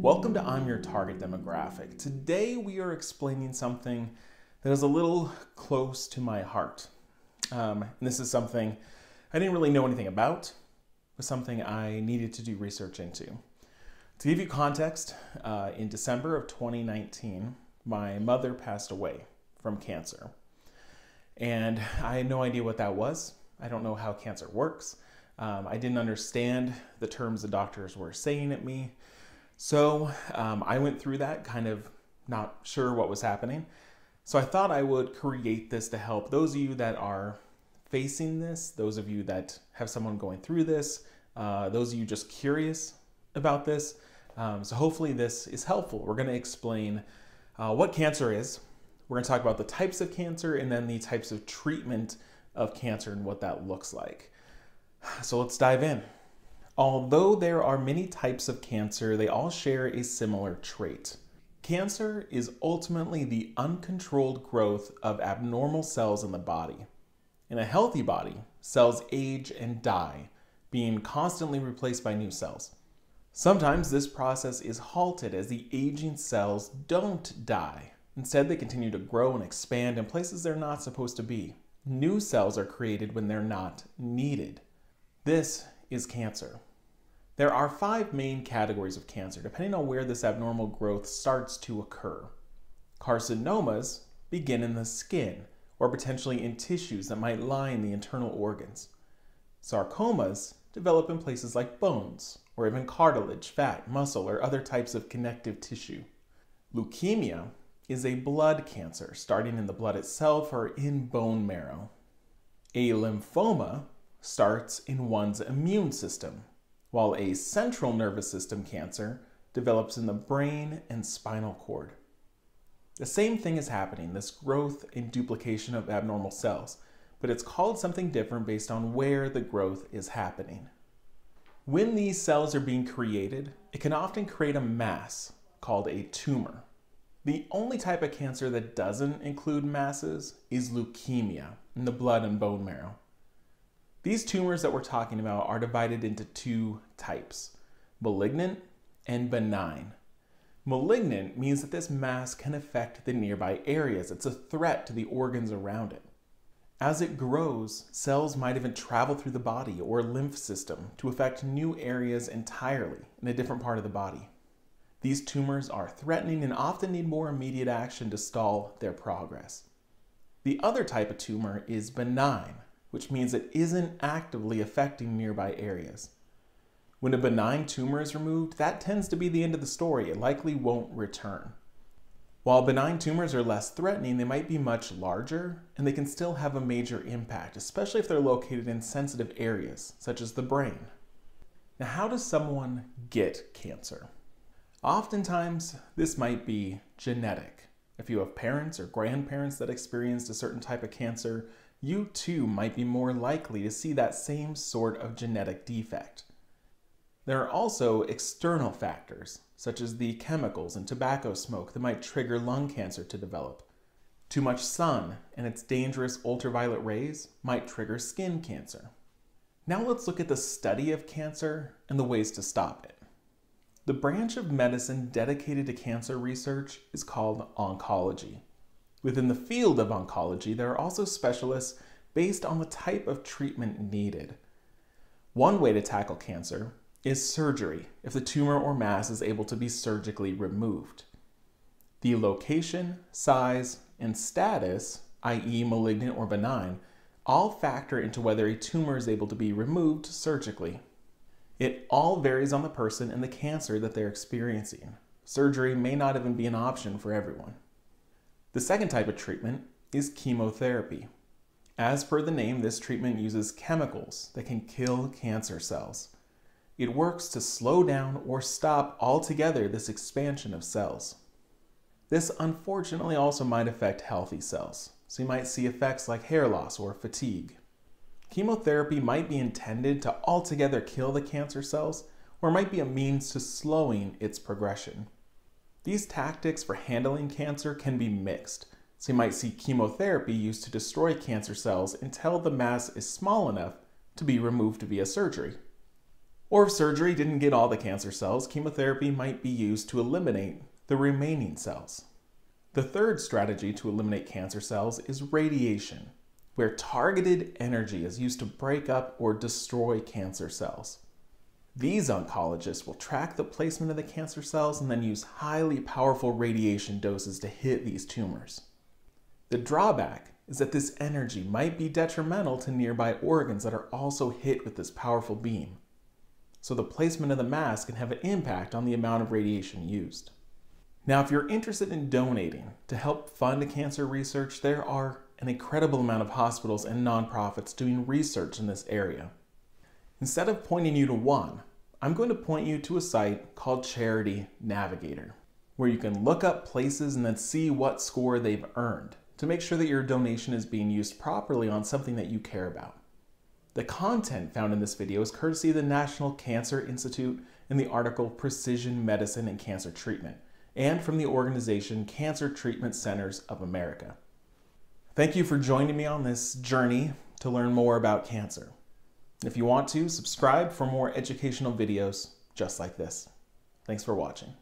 Welcome to I'm Your Target Demographic. Today we are explaining something that is a little close to my heart. Um, and this is something I didn't really know anything about, but something I needed to do research into. To give you context, uh, in December of 2019, my mother passed away from cancer. And I had no idea what that was. I don't know how cancer works. Um, I didn't understand the terms the doctors were saying at me. So um, I went through that, kind of not sure what was happening. So I thought I would create this to help those of you that are facing this, those of you that have someone going through this, uh, those of you just curious about this. Um, so hopefully this is helpful. We're going to explain uh, what cancer is. We're going to talk about the types of cancer and then the types of treatment of cancer and what that looks like. So let's dive in. Although there are many types of cancer, they all share a similar trait. Cancer is ultimately the uncontrolled growth of abnormal cells in the body. In a healthy body, cells age and die, being constantly replaced by new cells. Sometimes this process is halted as the aging cells don't die. Instead, they continue to grow and expand in places they're not supposed to be. New cells are created when they're not needed. This is cancer. There are five main categories of cancer, depending on where this abnormal growth starts to occur. Carcinomas begin in the skin or potentially in tissues that might line the internal organs. Sarcomas develop in places like bones or even cartilage, fat, muscle, or other types of connective tissue. Leukemia is a blood cancer starting in the blood itself or in bone marrow. A lymphoma starts in one's immune system, while a central nervous system cancer develops in the brain and spinal cord. The same thing is happening, this growth and duplication of abnormal cells, but it's called something different based on where the growth is happening. When these cells are being created, it can often create a mass called a tumor. The only type of cancer that doesn't include masses is leukemia in the blood and bone marrow. These tumors that we're talking about are divided into two types malignant and benign. Malignant means that this mass can affect the nearby areas, it's a threat to the organs around it. As it grows, cells might even travel through the body or lymph system to affect new areas entirely in a different part of the body. These tumors are threatening and often need more immediate action to stall their progress. The other type of tumor is benign, which means it isn't actively affecting nearby areas. When a benign tumor is removed, that tends to be the end of the story. It likely won't return. While benign tumors are less threatening, they might be much larger and they can still have a major impact, especially if they're located in sensitive areas, such as the brain. Now, how does someone get cancer? Oftentimes, this might be genetic. If you have parents or grandparents that experienced a certain type of cancer, you too might be more likely to see that same sort of genetic defect. There are also external factors, such as the chemicals and tobacco smoke that might trigger lung cancer to develop. Too much sun and its dangerous ultraviolet rays might trigger skin cancer. Now let's look at the study of cancer and the ways to stop it. The branch of medicine dedicated to cancer research is called oncology. Within the field of oncology, there are also specialists based on the type of treatment needed. One way to tackle cancer is surgery if the tumor or mass is able to be surgically removed. The location, size, and status, i.e., malignant or benign, all factor into whether a tumor is able to be removed surgically. It all varies on the person and the cancer that they're experiencing. Surgery may not even be an option for everyone. The second type of treatment is chemotherapy. As per the name, this treatment uses chemicals that can kill cancer cells. It works to slow down or stop altogether this expansion of cells. This unfortunately also might affect healthy cells, so you might see effects like hair loss or fatigue. Chemotherapy might be intended to altogether kill the cancer cells, or might be a means to slowing its progression. These tactics for handling cancer can be mixed, so you might see chemotherapy used to destroy cancer cells until the mass is small enough to be removed via surgery. Or if surgery didn't get all the cancer cells, chemotherapy might be used to eliminate the remaining cells. The third strategy to eliminate cancer cells is radiation, where targeted energy is used to break up or destroy cancer cells. These oncologists will track the placement of the cancer cells and then use highly powerful radiation doses to hit these tumors. The drawback is that this energy might be detrimental to nearby organs that are also hit with this powerful beam. So the placement of the mask can have an impact on the amount of radiation used. Now, if you're interested in donating to help fund cancer research, there are an incredible amount of hospitals and nonprofits doing research in this area. Instead of pointing you to one, I'm going to point you to a site called Charity Navigator, where you can look up places and then see what score they've earned to make sure that your donation is being used properly on something that you care about. The content found in this video is courtesy of the National Cancer Institute in the article Precision Medicine and Cancer Treatment, and from the organization Cancer Treatment Centers of America. Thank you for joining me on this journey to learn more about cancer. If you want to, subscribe for more educational videos just like this. Thanks for watching.